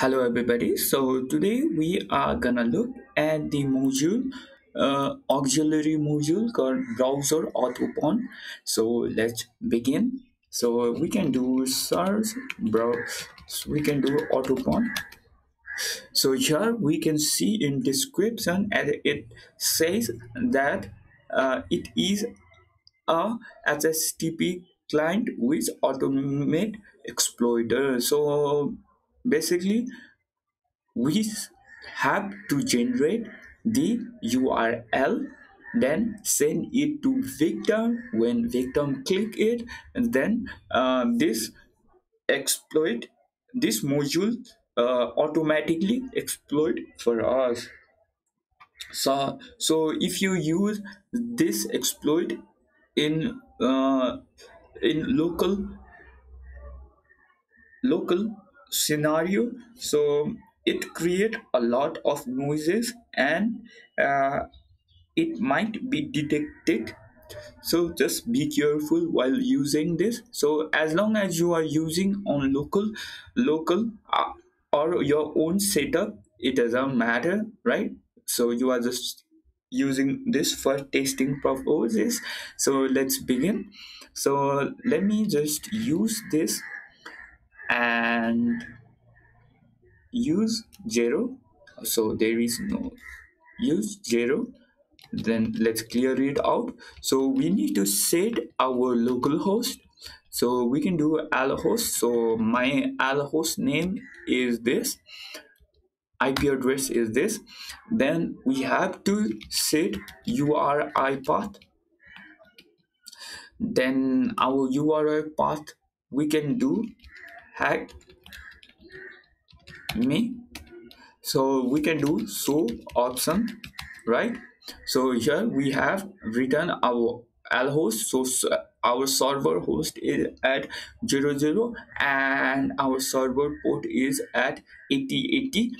Hello everybody. So today we are gonna look at the module, uh, auxiliary module called browser autopon. So let's begin. So we can do search browse. We can do autopon. So here we can see in description and it says that uh, it is a HTTP client with automate exploiter. So basically we have to generate the URL then send it to victim when victim click it and then uh, this exploit this module uh, automatically exploit for us. So so if you use this exploit in uh, in local local scenario. So it create a lot of noises and uh, it might be detected. So just be careful while using this. So as long as you are using on local local uh, or your own setup it doesn't matter right? So you are just using this for testing purposes. So let's begin. So let me just use this and use zero. So there is no use zero then let's clear it out. So we need to set our local host. So we can do al host. so my al host name is this ip address is this. Then we have to set uri path. Then our uri path we can do hack. Me. So we can do so option right? So here we have written our l host. So our server host is at 00 and our server port is at 8080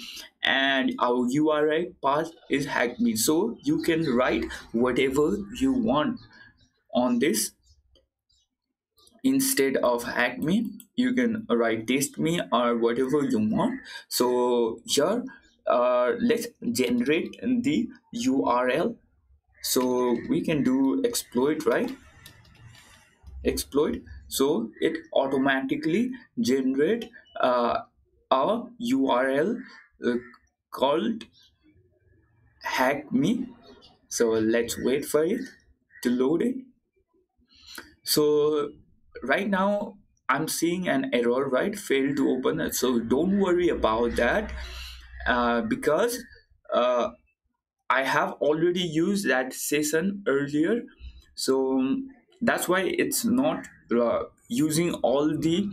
and our uri path is hack me. So you can write whatever you want on this instead of hack me you can write test me or whatever you want. So here uh, let's generate the url so we can do exploit right? Exploit. So it automatically generate uh, a url uh, called hack me. So let's wait for it to load it. So right now i'm seeing an error right? Failed to open it. so don't worry about that uh, because uh, i have already used that session earlier. So that's why it's not uh, using all the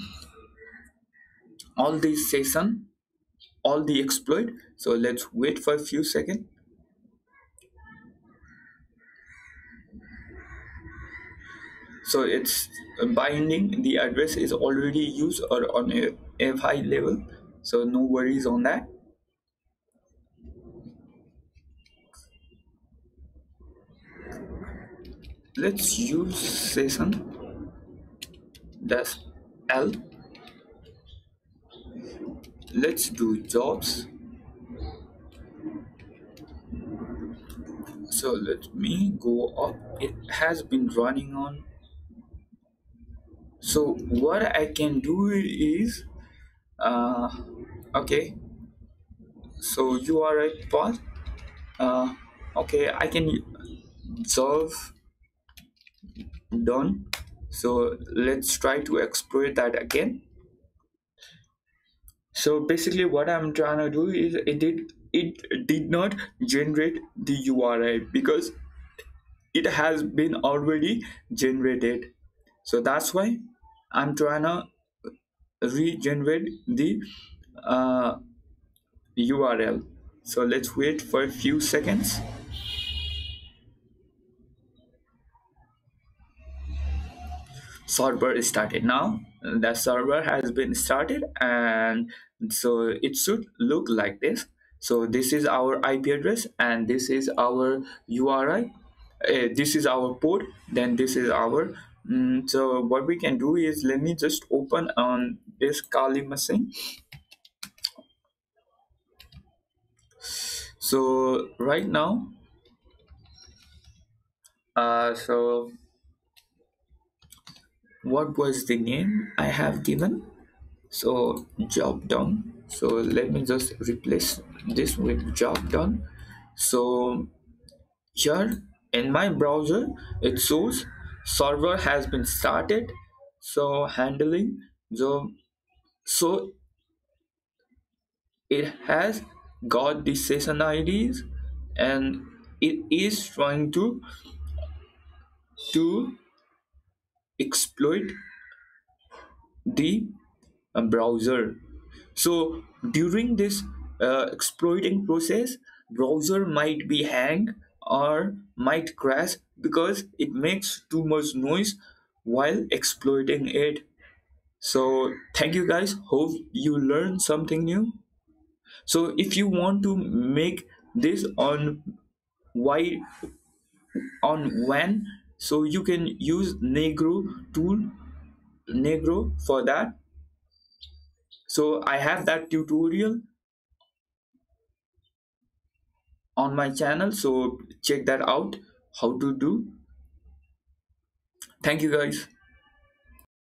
all the session all the exploit. So let's wait for a few seconds so it's binding. The address is already used or on a, a high level. So no worries on that. Let's use session that's l. Let's do jobs. So let me go up. It has been running on so what i can do is uh okay. So you uri path uh okay i can solve. Done. So let's try to explore that again. So basically what i'm trying to do is it did it did not generate the uri because it has been already generated. So that's why i'm trying to regenerate the uh, url so let's wait for a few seconds. Server is started now. The server has been started and so it should look like this. So this is our ip address and this is our uri uh, this is our port then this is our mm, so what we can do is let me just open on this kali machine. So right now uh, so what was the name I have given? So job done. So let me just replace this with job done. So here in my browser it shows server has been started so handling so so it has got the session IDs and it is trying to to exploit the uh, browser. So during this uh, exploiting process browser might be hang or might crash because it makes too much noise while exploiting it. So thank you guys. Hope you learned something new. So if you want to make this on why on when so you can use negro tool negro for that. So i have that tutorial on my channel so check that out. How to do. Thank you guys